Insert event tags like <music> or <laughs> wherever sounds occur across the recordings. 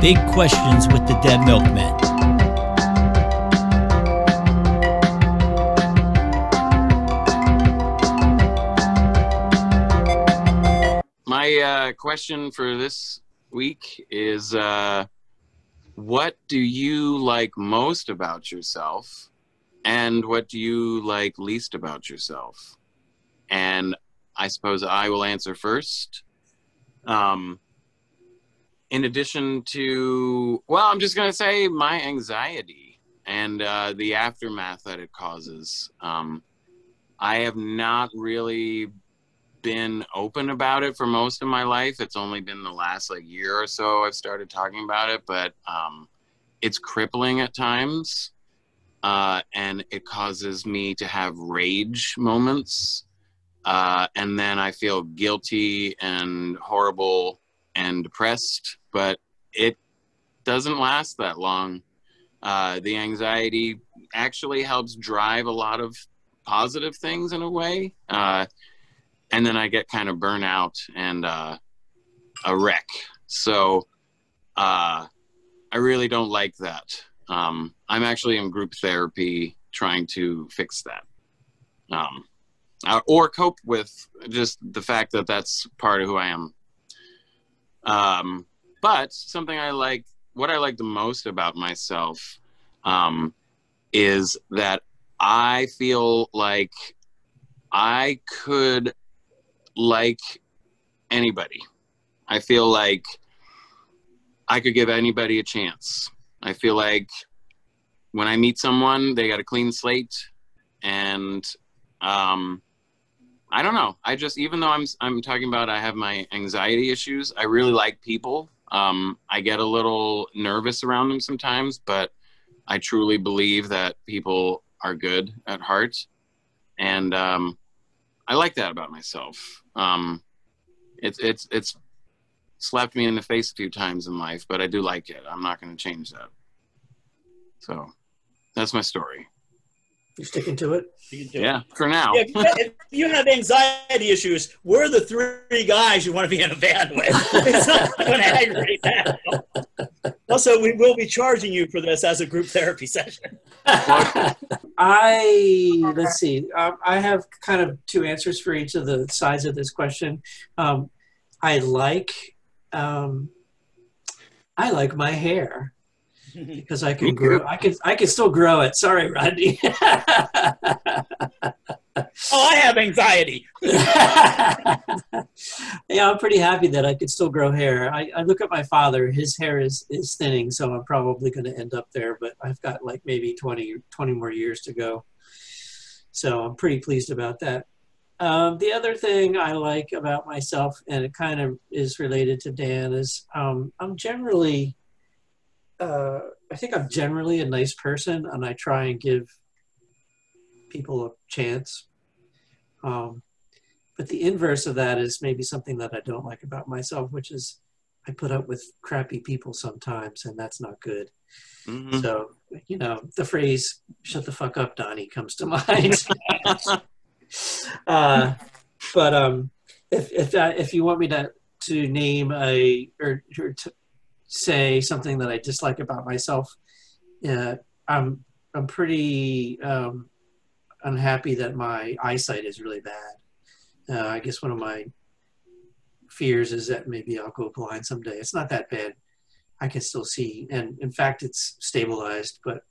Big Questions with the Dead Milkmen. My uh, question for this week is uh, what do you like most about yourself? And what do you like least about yourself? And i suppose i will answer first. Um, in addition to well i'm just going to say my anxiety and uh, the aftermath that it causes um, i have not really been open about it for most of my life. It's only been the last like year or so I've started talking about it, but um, it's crippling at times, uh, and it causes me to have rage moments, uh, and then I feel guilty and horrible and depressed. But it doesn't last that long. Uh, the anxiety actually helps drive a lot of positive things in a way. Uh, and then I get kind of burnout and uh, a wreck. So uh, I really don't like that. Um, I'm actually in group therapy trying to fix that, um, uh, or cope with just the fact that that's part of who I am. Um, but something I like, what I like the most about myself, um, is that I feel like I could like anybody. I feel like I could give anybody a chance. I feel like when I meet someone, they got a clean slate, and um, I don't know. I just even though I'm I'm talking about I have my anxiety issues, I really like people. Um, I get a little nervous around them sometimes, but I truly believe that people are good at heart, and um, I like that about myself. Um, it's it's it's slapped me in the face a few times in life, but I do like it. I'm not going to change that. So that's my story. You sticking to it? Yeah, for now. Yeah, if, you have, if you have anxiety issues, we're the three guys you want to be in a band with. It's not going to aggravate that. Also, we will be charging you for this as a group therapy session. I let's see. Um, I have kind of two answers for each of the sides of this question. Um, I like um, I like my hair because I can grow. I can I can still grow it. Sorry, Rodney. oh, I have anxiety. <laughs> yeah, I'm pretty happy that I could still grow hair. I, I look at my father; his hair is is thinning, so I'm probably going to end up there. But I've got like maybe 20 20 more years to go. So I'm pretty pleased about that. Um, the other thing I like about myself, and it kind of is related to Dan, is um, I'm generally uh, I think I'm generally a nice person, and I try and give people a chance. Um, but the inverse of that is maybe something that I don't like about myself, which is I put up with crappy people sometimes, and that's not good. Mm-hmm. So, you know, the phrase "shut the fuck up, Donnie" comes to <laughs> mind. uh, but um, if if that, if you want me to to name a or, or to, say something that I dislike about myself, uh, I'm I'm pretty um, unhappy that my eyesight is really bad. Uh, I guess one of my fears is that maybe I'll go blind someday. It's not that bad. I can still see, and in fact, it's stabilized. But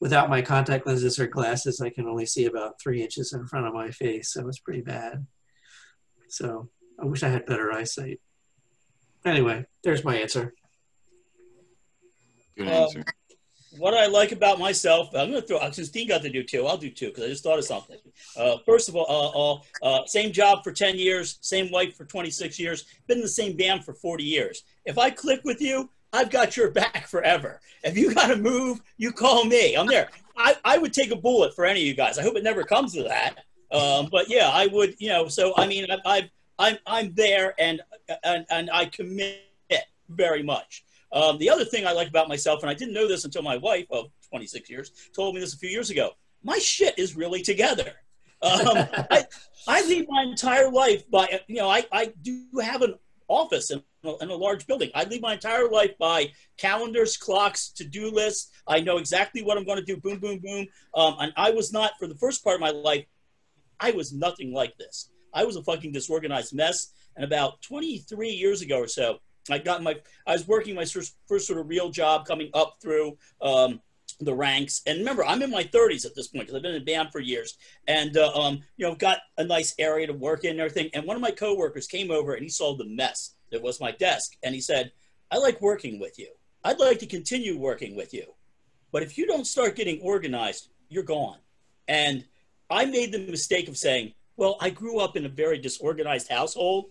without my contact lenses or glasses, I can only see about three inches in front of my face, so it's pretty bad. So I wish I had better eyesight. Anyway, there's my answer. Good answer. Um, what I like about myself, I'm going to throw, since Dean got to do two, I'll do two because I just thought of something. Uh, first of all, uh, uh, same job for 10 years, same wife for 26 years, been in the same band for 40 years. If I click with you, I've got your <laughs> back forever. If you got to move, you call me. I'm there. I, I would take a bullet for any of you guys. I hope it never comes to that. Um, but yeah, I would, you know, so I mean, I, I've, I'm I'm there and and and I commit very much. Um, the other thing I like about myself, and I didn't know this until my wife of 26 years told me this a few years ago. My shit is really together. Um, <laughs> I, I lead my entire life by you know I, I do have an office in a, in a large building. I lead my entire life by calendars, clocks, to-do lists. I know exactly what I'm going to do. Boom, boom, boom. Um, and I was not for the first part of my life. I was nothing like this. I was a fucking disorganized mess. And about 23 years ago or so, I got my. I was working my first, first sort of real job coming up through. Um, the ranks. And remember, I'm in my 30s at this point because I've been in band for years, and uh, um, you know, got a nice area to work in and everything. And one of my coworkers came over and he saw the mess that was my desk, and he said, "I like working with you. I'd like to continue working with you, but if you don't start getting organized, you're gone." And I made the mistake of saying, "Well, I grew up in a very disorganized household."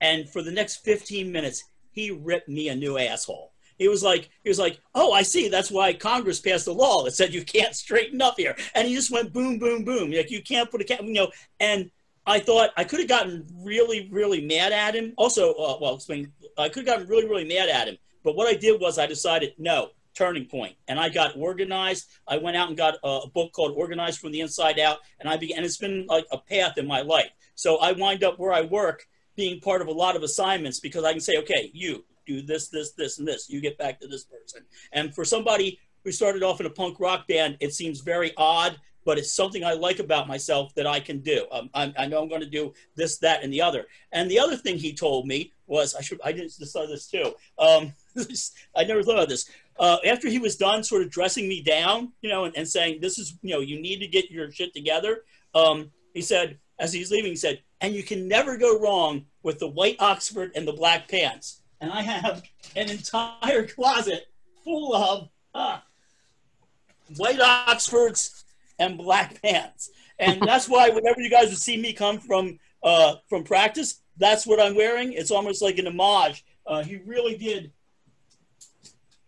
And for the next 15 minutes, he ripped me a new asshole he was like, he was like, oh, I see. That's why Congress passed a law that said you can't straighten up here. And he just went boom, boom, boom. Like you can't put a cat, you know. And I thought I could have gotten really, really mad at him. Also, uh, well, explain. I could have gotten really, really mad at him. But what I did was I decided no turning point. and I got organized. I went out and got a, a book called Organized from the Inside Out, and I began. And it's been like a path in my life. So I wind up where I work being part of a lot of assignments because I can say, okay, you do this, this, this, and this. You get back to this person. And for somebody who started off in a punk rock band, it seems very odd, but it's something I like about myself that I can do. Um, I, know I'm going to do this, that, and the other. And the other thing he told me was, I should, I didn't decide this too. Um, <laughs> I never thought of this. Uh, after he was done sort of dressing me down, you know, and, and, saying, this is, you know, you need to get your shit together. Um, he said, as he's leaving, he said, and you can never go wrong with the white Oxford and the black pants and I have an entire closet full of uh, white Oxfords and black pants. And <laughs> that's why whenever you guys would see me come from uh, from practice, that's what I'm wearing. It's almost like an homage. Uh, he really did,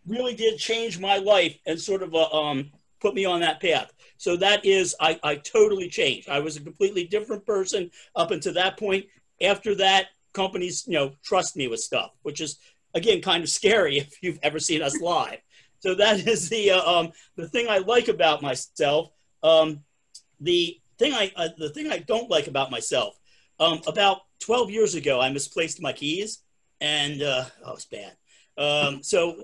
really did change my life and sort of uh, um, put me on that path. So that is, I, I totally changed. I was a completely different person up until that point. After that, companies, you know, trust me with stuff, which is again kind of scary <laughs> if you've ever seen us live. So that <laughs> is the uh, um, the thing I like about myself. Um, the thing I uh, the thing I don't like about myself. Um, about 12 years ago, I misplaced my keys, and uh, oh, it's bad. Um, so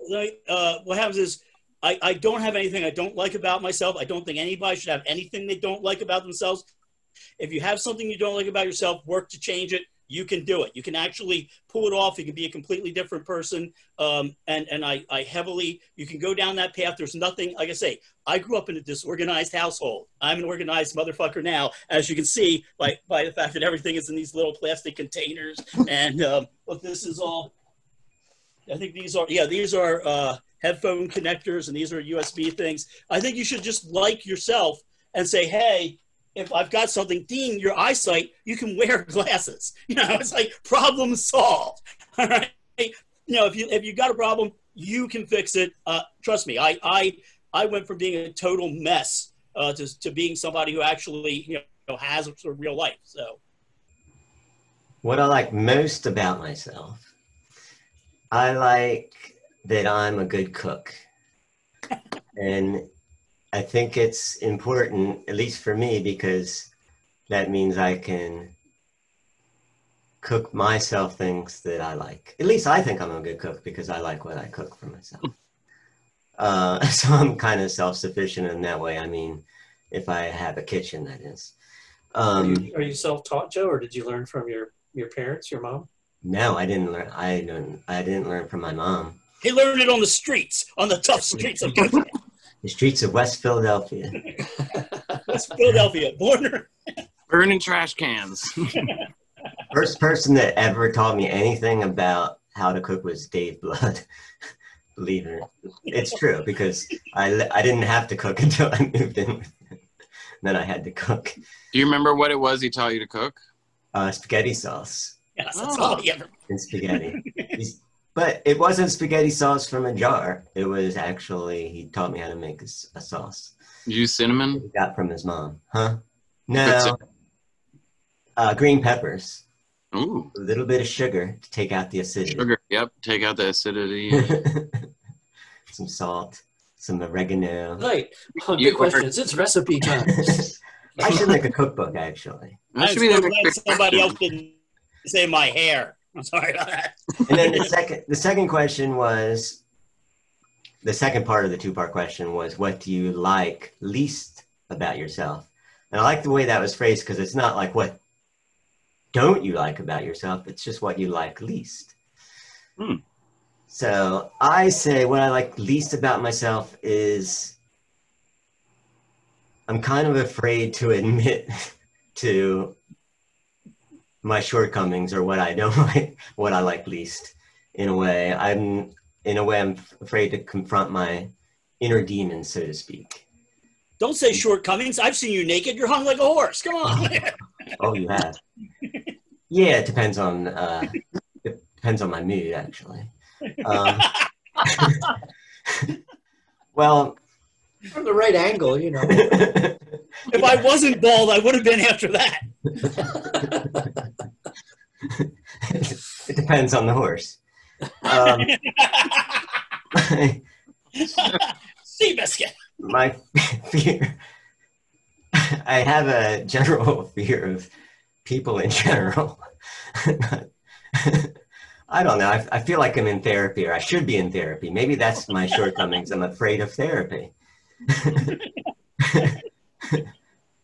uh, what happens is I, I don't have anything I don't like about myself. I don't think anybody should have anything they don't like about themselves. If you have something you don't like about yourself, work to change it you can do it. You can actually pull it off. You can be a completely different person. Um, and and I, I heavily, you can go down that path. There's nothing, like I say, I grew up in a disorganized household. I'm an organized motherfucker now, as you can see by, by the fact that everything is in these little plastic containers. And um, look, this is all, I think these are, yeah, these are uh, headphone connectors and these are USB things. I think you should just like yourself and say, hey, if I've got something, Dean, your eyesight, you can wear <laughs> glasses. <laughs> You know, it's like problem solved. <laughs> All right. You know, if you if you got a problem, you can fix it. Uh, trust me, I I I went from being a total mess uh, to to being somebody who actually you know has a sort of real life. So, what I like most about myself, I like that I'm a good cook, and I think it's important, at least for me, because that means I can cook myself things that I like. At least I think I'm a good cook because I like what I cook for myself. uh, <laughs> so I'm kind of self sufficient in that way. I mean, if I have a kitchen, that is. Um, are you, you self taught, Joe, or did you learn from your, your parents, your mom? No, I didn't learn. I didn't. I didn't learn from my mom. He learned it on the streets, on the tough streets of <laughs> the streets of West Philadelphia. <laughs> West Philadelphia, born <laughs> burning trash cans. First person that ever taught me anything about how to cook was Dave Blood. Believe it, it's true because I I didn't have to cook until I moved in. then I had to cook. Do you remember what it was he taught you to cook? Uh, spaghetti sauce. Yes, that's oh. all he ever. And spaghetti. But it wasn't spaghetti sauce from a jar. It was actually he taught me how to make a, a sauce. You use cinnamon? He got from his mom, huh? No. Uh, green peppers. Ooh. A little bit of sugar to take out the acidity. Sugar. Yep. Take out the acidity. <laughs> some salt, some oregano. Right. Oh, good questions. It's recipe time. <laughs> I should make a cookbook, actually. I should be somebody else didn't say my hair. <laughs> I'm sorry about that. And then the second, the second question was, the second part of the two-part question was, what do you like least about yourself? And I like the way that was phrased because it's not like what don't you like about yourself. It's just what you like least. Hmm. So I say what I like least about myself is I'm kind of afraid to admit <laughs> to my shortcomings or what I don't <laughs> like, what I like least. In a way, I'm in a way I'm afraid to confront my inner demons, so to speak. Don't say shortcomings. I've seen you naked. You're hung like a horse. Come on. <laughs> Oh, you have. Yeah, it depends on uh, it depends on my mood actually. Um, <laughs> well, From the right angle, you know. if I wasn't bald, I would have been after that. it depends on the horse. Um, <laughs> Seabiscuit. my fear i have a general <laughs> fear of people in general. <laughs> I don't know. I, I feel like i'm in therapy or i should be in therapy. Maybe that's my shortcomings. I'm afraid of therapy.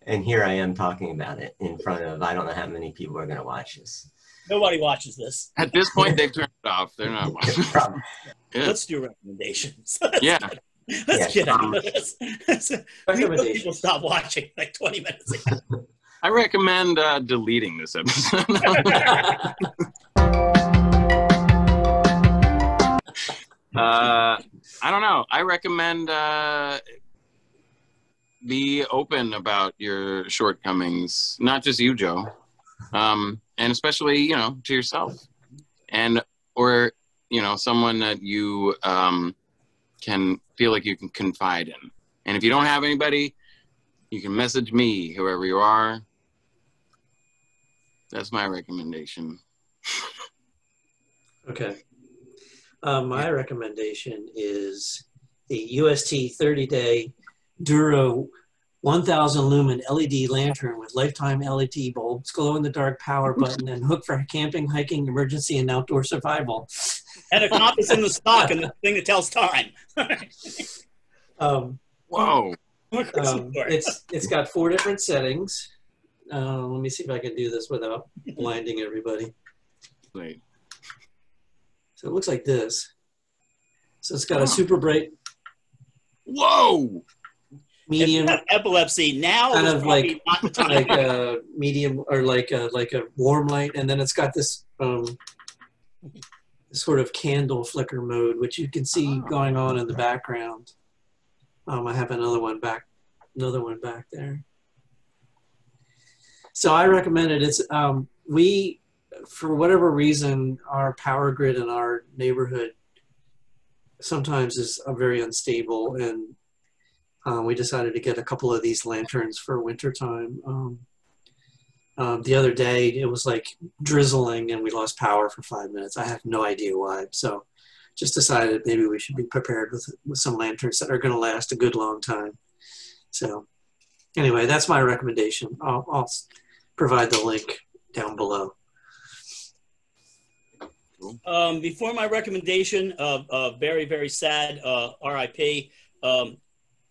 And here i am talking about it in front of i don't know how many people are going to watch this Nobody watches this. At this point, they've turned it off. They're not watching. Prob- <laughs> Yeah. Let's do recommendations. Yeah. <laughs> Let's Yeah, get out of this. <laughs> We know people stop watching like 20 minutes ago. I recommend uh, deleting this episode. uh, I don't know. I recommend uh, be open about your shortcomings, not just you, Joe, um, and especially you know to yourself, and or you know someone that you um, can feel like you can confide in. And if you don't have anybody, you can message me, whoever you are. That's my recommendation. <laughs> Okay. Um, my recommendation is the UST 30 day Duro 1000 lumen LED lantern with lifetime LED bulbs, glow in the dark power <laughs> button, and hook for camping, hiking, emergency, and outdoor survival. And a compass in the stock and the thing that tells time. <laughs> Um, Whoa. um, it's it's got four different settings. Uh, let me see if I can do this without blinding everybody. Wait. So it looks like this. So it's got a super bright, Whoa. Medium, epilepsy now Kind of like- not the time. like a medium or like a like a warm light, and then it's got this um, sort of candle flicker mode, which you can see Oh. going on in the background. Um, I have another one back, another one back there. So I recommend it. It's um, we, for whatever reason, our power grid in our neighborhood sometimes is uh, very unstable, and um, we decided to get a couple of these lanterns for wintertime. Um, um, the other day, it was like drizzling, and we lost power for five minutes. I have no idea why. So, just decided maybe we should be prepared with with some lanterns that are going to last a good long time. So, anyway, that's my recommendation. I'll, I'll provide the link down below. Um, before my recommendation, uh, uh, very, very sad, uh, RIP. Um,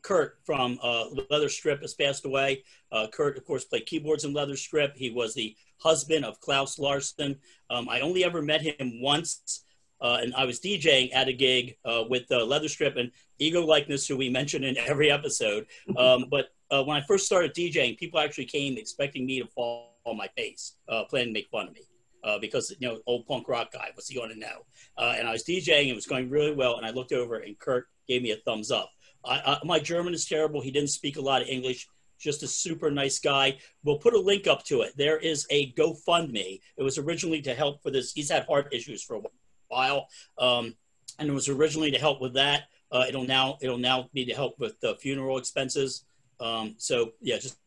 Kurt from uh, Leather Strip has passed away. Uh, Kurt, of course, played keyboards in Leather Strip. He was the husband of Claus Larsen. Um, I only ever met him once, uh, and I was DJing at a gig uh, with uh, Leather Strip and Ego Likeness, who we mention in every episode. Um, but uh, when I first started DJing, people actually came expecting me to fall on my face, planning to make fun of me because you know old punk rock guy. What's he going to know? And I was DJing. It was going really well, and I looked over and Kurt gave me a thumbs up. I, I, my German is terrible. He didn't speak a lot of English. Just a super nice guy. We'll put a link up to it. There is a GoFundMe. It was originally to help for this. He's had heart issues for a while, um, and it was originally to help with that. Uh, it'll now it'll now be to help with the funeral expenses. Um, so yeah, just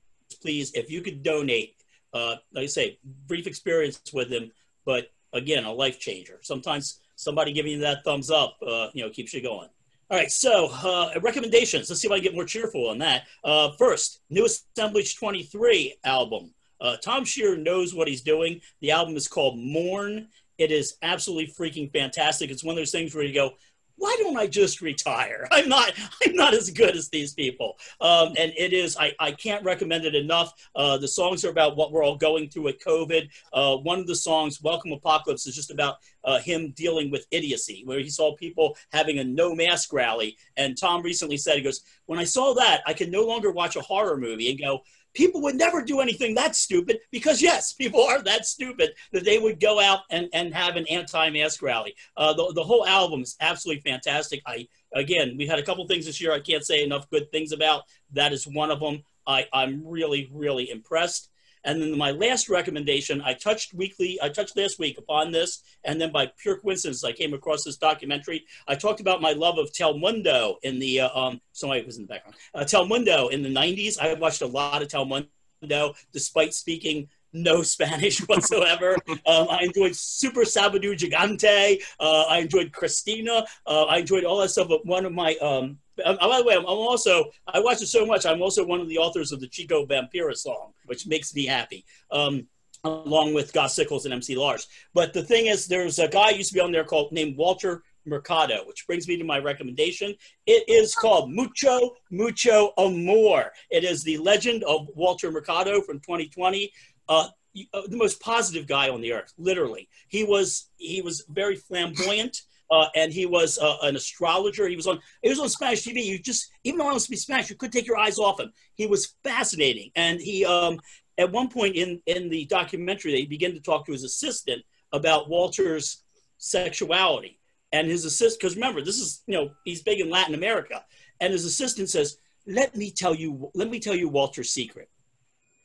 please, if you could donate, uh, like I say, brief experience with him, but again, a life changer. Sometimes somebody giving you that thumbs up, uh, you know, keeps you going. All right, so uh, recommendations. Let's see if I can get more cheerful on that. Uh, first, New Assemblage 23 album. Uh, Tom Shearer knows what he's doing. The album is called Mourn It is absolutely freaking fantastic. It's one of those things where you go, why don't I just retire? I'm not <laughs> I'm not as good as these people. Um, and it is I, I can't recommend it enough. Uh, the songs are about what we're all going through with COVID. Uh, one of the songs, Welcome Apocalypse, is just about uh, him dealing with idiocy, where he saw people having a no mask rally. And Tom recently said, he goes, when I saw that, I can no longer watch a horror movie and go, people would never do anything that stupid because yes people are that stupid that they would go out and, and have an anti-mask rally. Uh, the, the whole album is absolutely fantastic. I again we had a couple things this year i can't say enough good things about. That is one of them. I, i'm really really impressed and then my last recommendation, I touched weekly, I touched last week upon this, and then by pure coincidence, I came across this documentary. I talked about my love of Telemundo in the, uh, um, somebody was in the background, uh, Telemundo in the 90s. I watched a lot of Telemundo despite speaking no <laughs> Spanish whatsoever. um, I enjoyed Super Sabado Gigante. Uh, I enjoyed Cristina. Uh, I enjoyed all that stuff. But one of my um, uh, by the way, I'm also I watch it so much. I'm also one of the authors of the Chica Vampiro song, which makes me happy. Um, along with Goss Sickles and MC Lars. But the thing is, there's a guy used to be on there called named Walter Mercado, which brings me to my recommendation. It is called Mucho Mucho Amor. It is the legend of Walter Mercado from 2020. Uh, uh, the most positive guy on the earth, literally. He was he was very flamboyant uh, and he was uh, an astrologer. He was on he was on Spanish TV. You just even though I was to be Spanish, you could take your eyes off him. He was fascinating, and he um, at one point in in the documentary they begin to talk to his assistant about Walter's sexuality and his assistant because remember this is you know he's big in Latin America, and his assistant says, "Let me tell you, let me tell you Walter's secret."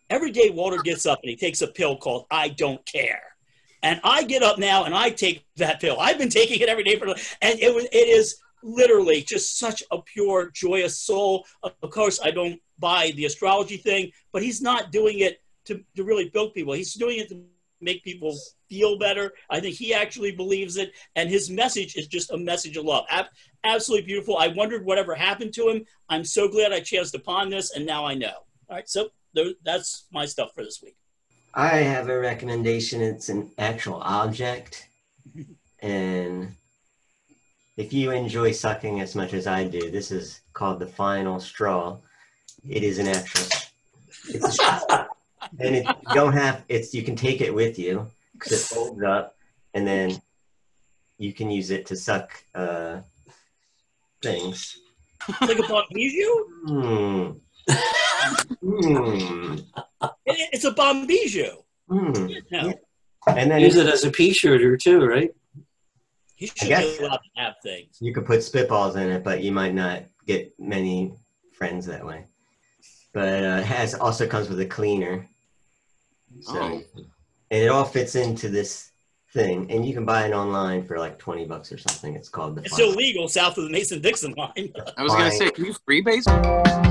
Every day Walter gets up and he takes a pill called I don't care and I get up now and I take that pill. I've been taking it every day for, and it was, it is literally just such a pure, joyous soul. Of course, I don't buy the astrology thing, but he's not doing it to, to really build people. He's doing it to make people feel better. I think he actually believes it, and his message is just a message of love. Ab- absolutely beautiful. I wondered whatever happened to him. I'm so glad I chanced upon this, and now I know. All right, so that's my stuff for this week. I have a recommendation. It's an actual object. And if you enjoy sucking as much as I do, this is called the final straw. It is an actual. It's a straw. <laughs> and it, you don't have it's you can take it with you because it folds up, and then you can use it to suck uh, things. Like a Bonbijou? Hmm. Hmm. It, it's a Bonbijou. Hmm. No. And then Use it as a pea shooter too, right? He I should be allowed to have things. you could put spitballs in it, but you might not get many friends that way. But uh, it has also comes with a cleaner. So, Oh. and it all fits into this thing, and you can buy it online for like twenty bucks or something. It's called the. It's Final- illegal south of the Mason Dixon line. I was gonna say, can you freebase?